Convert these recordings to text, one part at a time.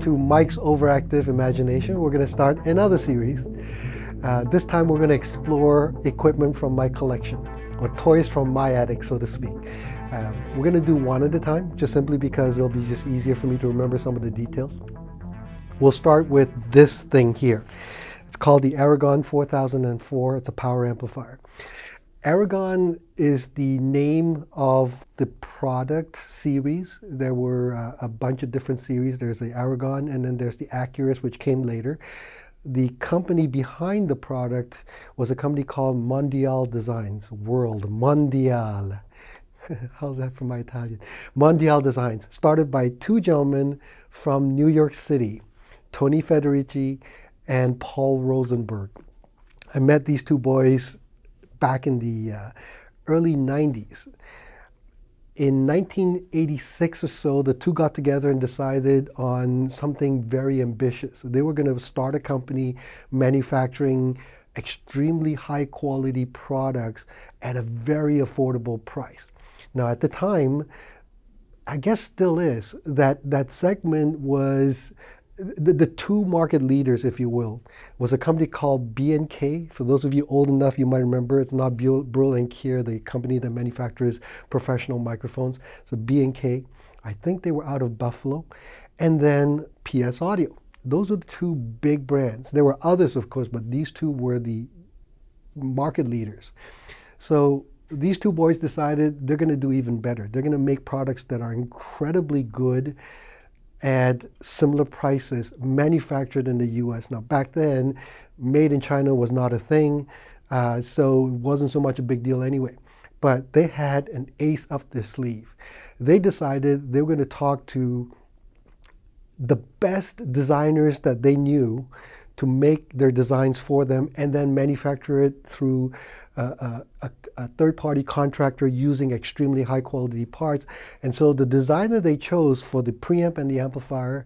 to Mike's Overactive Imagination. We're going to start another series. Uh, this time we're going to explore equipment from my collection, or toys from my attic, so to speak. Um, we're going to do one at a time, just simply because it'll be just easier for me to remember some of the details. We'll start with this thing here. It's called the Aragon 4004. It's a power amplifier. Aragon is the name of the product series. There were uh, a bunch of different series. There's the Aragon and then there's the Acurus, which came later. The company behind the product was a company called Mondial Designs, World Mondial. How's that for my Italian? Mondial Designs, started by two gentlemen from New York City, Tony Federici and Paul Rosenberg. I met these two boys back in the uh, early 90s. In 1986 or so, the two got together and decided on something very ambitious. They were going to start a company manufacturing extremely high quality products at a very affordable price. Now, at the time, I guess still is, that, that segment was the, the two market leaders, if you will, was a company called B&K. For those of you old enough, you might remember it's not Brüel and Kjær, the company that manufactures professional microphones. So B&K, I think they were out of Buffalo. And then PS Audio. Those were the two big brands. There were others, of course, but these two were the market leaders. So these two boys decided they're going to do even better. They're going to make products that are incredibly good at similar prices manufactured in the US. Now, back then, made in China was not a thing, uh, so it wasn't so much a big deal anyway. But they had an ace up their sleeve. They decided they were going to talk to the best designers that they knew to make their designs for them and then manufacture it through a, a, a third-party contractor using extremely high-quality parts. And so the designer they chose for the preamp and the amplifier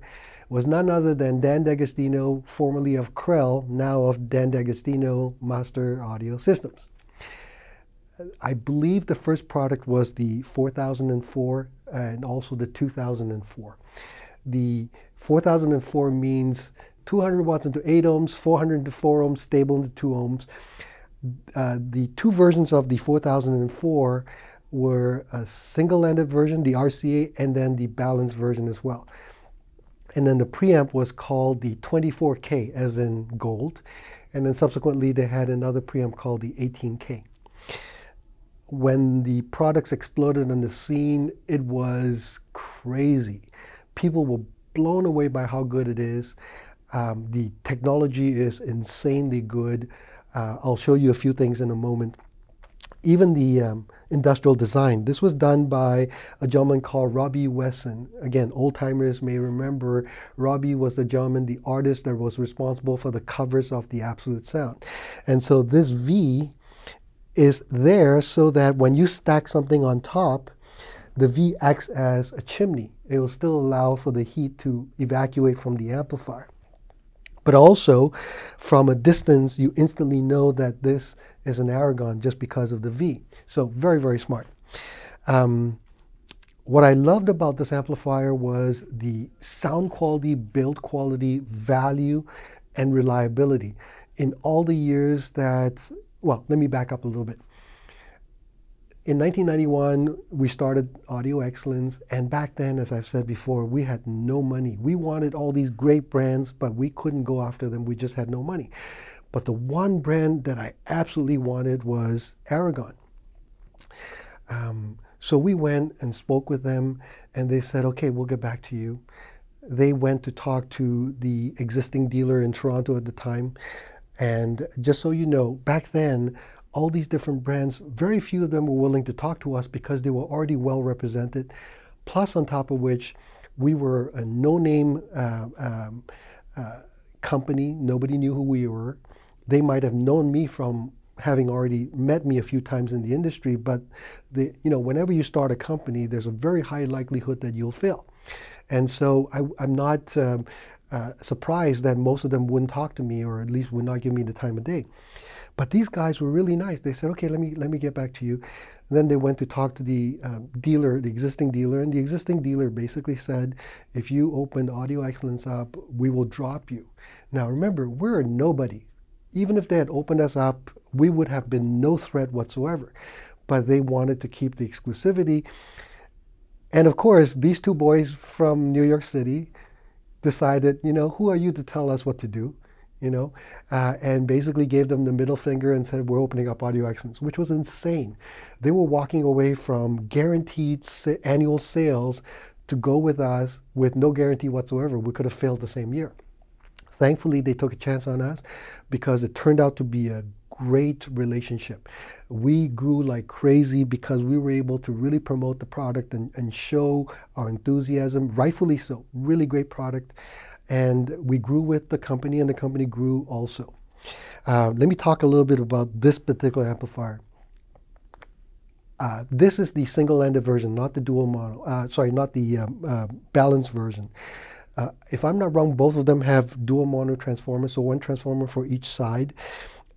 was none other than Dan D'Agostino, formerly of Krell, now of Dan D'Agostino Master Audio Systems. I believe the first product was the 4004 and also the 2004. The 4004 means 200 watts into 8 ohms, 400 into 4 ohms, stable into 2 ohms. Uh, the two versions of the 4004 were a single-ended version, the RCA, and then the balanced version as well. And then the preamp was called the 24K, as in gold. And then subsequently, they had another preamp called the 18K. When the products exploded on the scene, it was crazy. People were blown away by how good it is. Um, the technology is insanely good. Uh, I'll show you a few things in a moment. Even the um, industrial design. This was done by a gentleman called Robbie Wesson. Again, old timers may remember Robbie was the gentleman, the artist that was responsible for the covers of the Absolute Sound. And so this V is there so that when you stack something on top, the V acts as a chimney. It will still allow for the heat to evacuate from the amplifier. But also, from a distance, you instantly know that this is an Aragon just because of the V. So very, very smart. Um, what I loved about this amplifier was the sound quality, build quality, value, and reliability. In all the years that, well, let me back up a little bit in 1991, we started Audio Excellence, and back then, as I've said before, we had no money. We wanted all these great brands, but we couldn't go after them. We just had no money. But the one brand that I absolutely wanted was Aragon. Um, so we went and spoke with them, and they said, okay, we'll get back to you. They went to talk to the existing dealer in Toronto at the time. And just so you know, back then, all these different brands, very few of them were willing to talk to us because they were already well represented. Plus, on top of which, we were a no name uh, um, uh, company. Nobody knew who we were. They might have known me from having already met me a few times in the industry, but the, you know, whenever you start a company, there's a very high likelihood that you'll fail. And so I, am not um, uh, surprised that most of them wouldn't talk to me or at least would not give me the time of day. But these guys were really nice. They said, okay, let me, let me get back to you. then they went to talk to the uh, dealer, the existing dealer, and the existing dealer basically said, if you open Audio Excellence up, we will drop you. Now remember, we're nobody. Even if they had opened us up, we would have been no threat whatsoever. But they wanted to keep the exclusivity. And of course, these two boys from New York City decided, you know, who are you to tell us what to do? You know, uh, and basically gave them the middle finger and said, we're opening up Audio Excellence, which was insane. They were walking away from guaranteed annual sales to go with us with no guarantee whatsoever. We could have failed the same year. Thankfully, they took a chance on us because it turned out to be a great relationship. We grew like crazy because we were able to really promote the product and, and show our enthusiasm, rightfully so. Really great product. And we grew with the company, and the company grew also. Uh, let me talk a little bit about this particular amplifier. Uh, this is the single-ended version, not the dual mono. Uh, sorry, not the um, uh, balanced version. Uh, if I'm not wrong, both of them have dual mono transformers, so one transformer for each side.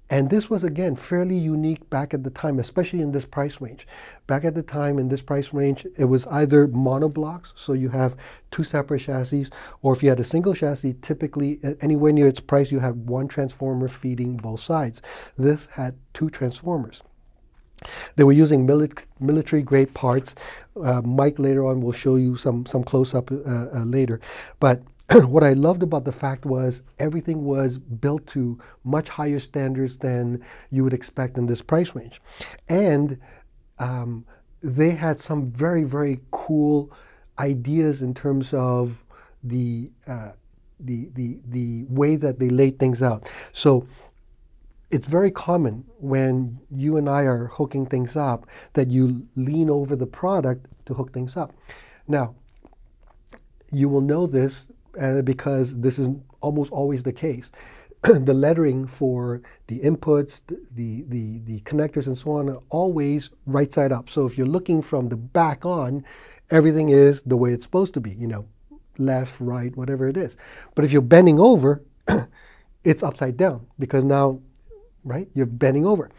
And this was, again, fairly unique back at the time, especially in this price range. Back at the time, in this price range, it was either monoblocks, so you have two separate chassis, or if you had a single chassis, typically anywhere near its price, you have one transformer feeding both sides. This had two transformers. They were using mili military grade parts. Uh, Mike later on will show you some, some close up uh, uh, later. But what I loved about the fact was everything was built to much higher standards than you would expect in this price range. And um, they had some very, very cool ideas in terms of the, uh, the, the, the way that they laid things out. So it's very common when you and I are hooking things up that you lean over the product to hook things up. Now, you will know this uh, because this is almost always the case. the lettering for the inputs, the, the, the connectors and so on are always right side up. So if you're looking from the back on, everything is the way it's supposed to be, you know, left, right, whatever it is. But if you're bending over, it's upside down because now right? You're bending over.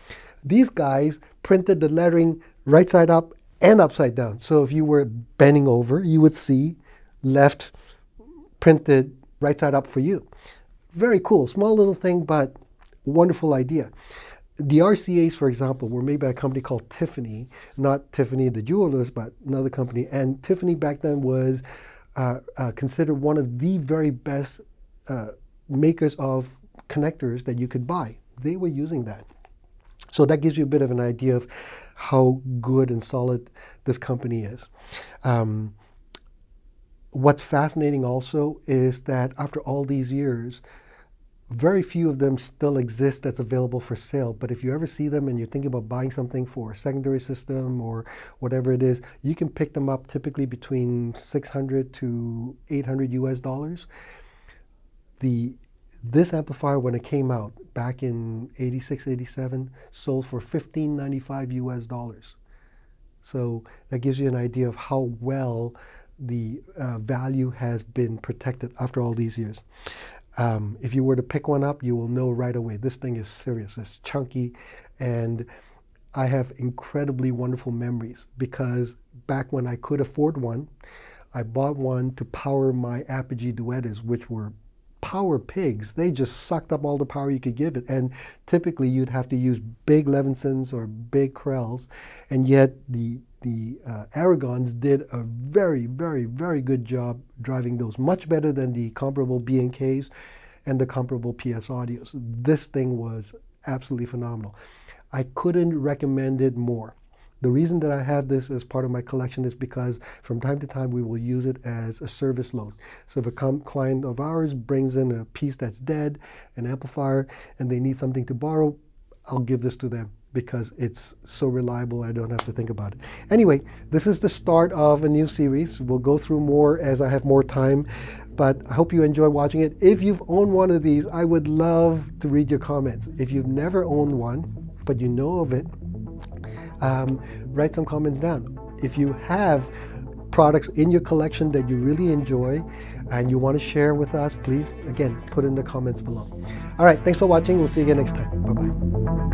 These guys printed the lettering right side up and upside down. So if you were bending over, you would see left printed right side up for you. Very cool, small little thing, but wonderful idea. The RCAs, for example, were made by a company called Tiffany, not Tiffany the jewelers, but another company. And Tiffany back then was uh, uh, considered one of the very best uh, makers of connectors that you could buy they were using that. So that gives you a bit of an idea of how good and solid this company is. Um, what's fascinating also is that after all these years, very few of them still exist that's available for sale. But if you ever see them and you're thinking about buying something for a secondary system or whatever it is, you can pick them up typically between 600 to 800 US dollars. The this amplifier, when it came out back in 86, 87, sold for 1595 US dollars. So that gives you an idea of how well the uh, value has been protected after all these years. Um, if you were to pick one up, you will know right away this thing is serious. It's chunky, and I have incredibly wonderful memories because back when I could afford one, I bought one to power my Apogee Duettas, which were power pigs. They just sucked up all the power you could give it. And typically you'd have to use big Levinsons or big Krells. And yet the, the uh, Aragons did a very, very, very good job driving those, much better than the comparable B&Ks and the comparable PS audios. This thing was absolutely phenomenal. I couldn't recommend it more. The reason that I have this as part of my collection is because from time to time we will use it as a service loan. So if a client of ours brings in a piece that's dead, an amplifier, and they need something to borrow, I'll give this to them because it's so reliable I don't have to think about it. Anyway, this is the start of a new series. We'll go through more as I have more time, but I hope you enjoy watching it. If you've owned one of these, I would love to read your comments. If you've never owned one, but you know of it, um, write some comments down. If you have products in your collection that you really enjoy and you want to share with us, please, again, put in the comments below. All right, thanks for watching. We'll see you again next time. Bye-bye.